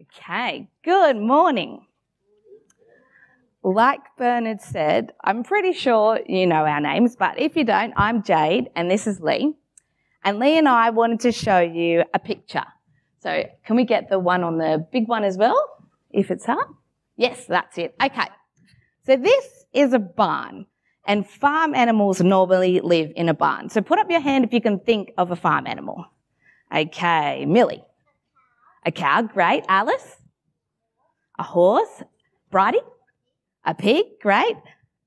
Okay, good morning. Like Bernard said, I'm pretty sure you know our names, but if you don't, I'm Jade and this is Lee. And Lee and I wanted to show you a picture. So can we get the one on the big one as well, if it's up? Yes, that's it. Okay. So this is a barn and farm animals normally live in a barn. So put up your hand if you can think of a farm animal. Okay, Millie. A cow, great. Alice? A horse? Bridie? A pig, great.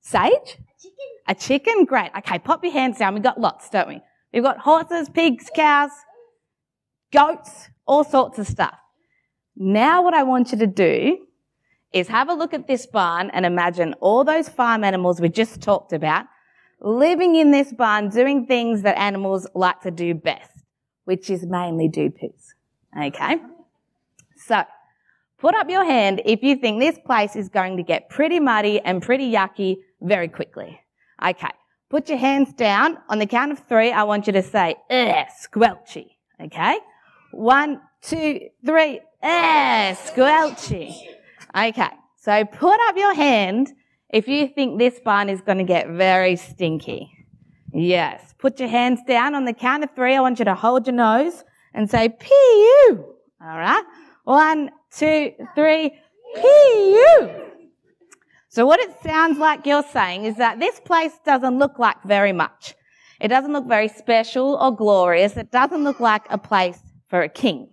Sage? A chicken. A chicken, great. Okay, pop your hands down. We've got lots, don't we? We've got horses, pigs, cows, goats, all sorts of stuff. Now what I want you to do is have a look at this barn and imagine all those farm animals we just talked about living in this barn doing things that animals like to do best, which is mainly do poos. Okay? So, put up your hand if you think this place is going to get pretty muddy and pretty yucky very quickly. Okay. Put your hands down. On the count of three, I want you to say, eh, squelchy. Okay? One, two, three, eh, squelchy. Okay, so put up your hand if you think this barn is going to get very stinky. Yes, put your hands down on the count of three. I want you to hold your nose and say P-U. All right, one, two, three, P-U. So what it sounds like you're saying is that this place doesn't look like very much. It doesn't look very special or glorious. It doesn't look like a place for a king.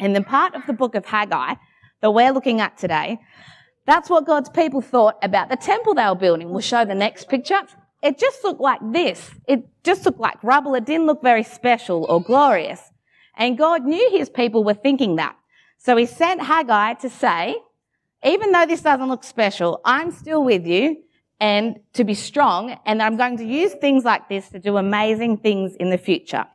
In the part of the book of Haggai that we're looking at today, that's what God's people thought about the temple they were building. We'll show the next picture. It just looked like this. It just looked like rubble. It didn't look very special or glorious. And God knew his people were thinking that. So he sent Haggai to say, even though this doesn't look special, I'm still with you and to be strong. And I'm going to use things like this to do amazing things in the future.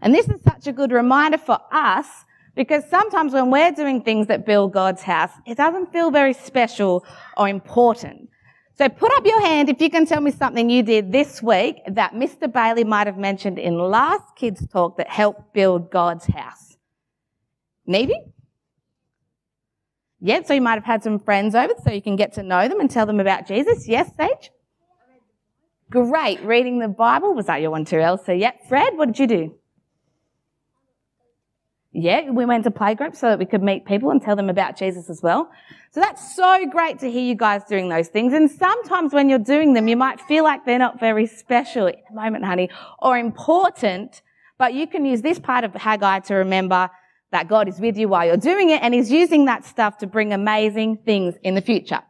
And this is such a good reminder for us because sometimes when we're doing things that build God's house, it doesn't feel very special or important. So put up your hand if you can tell me something you did this week that Mr. Bailey might have mentioned in last kids talk that helped build God's house. Maybe? Yeah, so you might have had some friends over so you can get to know them and tell them about Jesus. Yes, Sage? Great. Reading the Bible. Was that your one too, Elsa? Yeah. Fred, what did you do? Yeah, we went to playgroup so that we could meet people and tell them about Jesus as well. So that's so great to hear you guys doing those things. And sometimes when you're doing them, you might feel like they're not very special at the moment, honey, or important, but you can use this part of Haggai to remember that God is with you while you're doing it and He's using that stuff to bring amazing things in the future.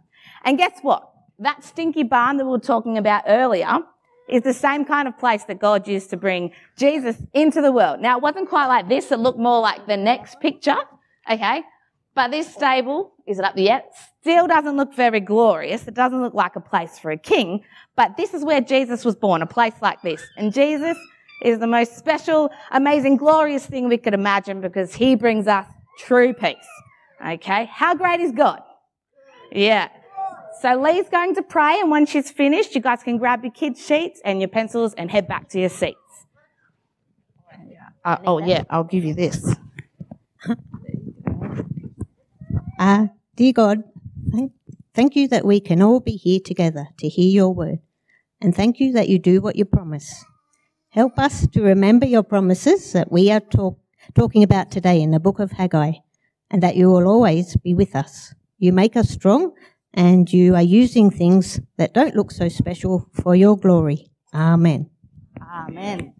And guess what? That stinky barn that we were talking about earlier, is the same kind of place that God used to bring Jesus into the world. Now, it wasn't quite like this. It looked more like the next picture. Okay. But this stable, is it up yet? Still doesn't look very glorious. It doesn't look like a place for a king. But this is where Jesus was born, a place like this. And Jesus is the most special, amazing, glorious thing we could imagine because he brings us true peace. Okay. How great is God? Yeah. So Lee's going to pray, and when she's finished, you guys can grab your kids' sheets and your pencils and head back to your seats. Uh, oh, yeah, I'll give you this. Uh, dear God, thank, thank you that we can all be here together to hear your word. And thank you that you do what you promise. Help us to remember your promises that we are talk, talking about today in the book of Haggai, and that you will always be with us. You make us strong and you are using things that don't look so special for your glory. Amen. Amen.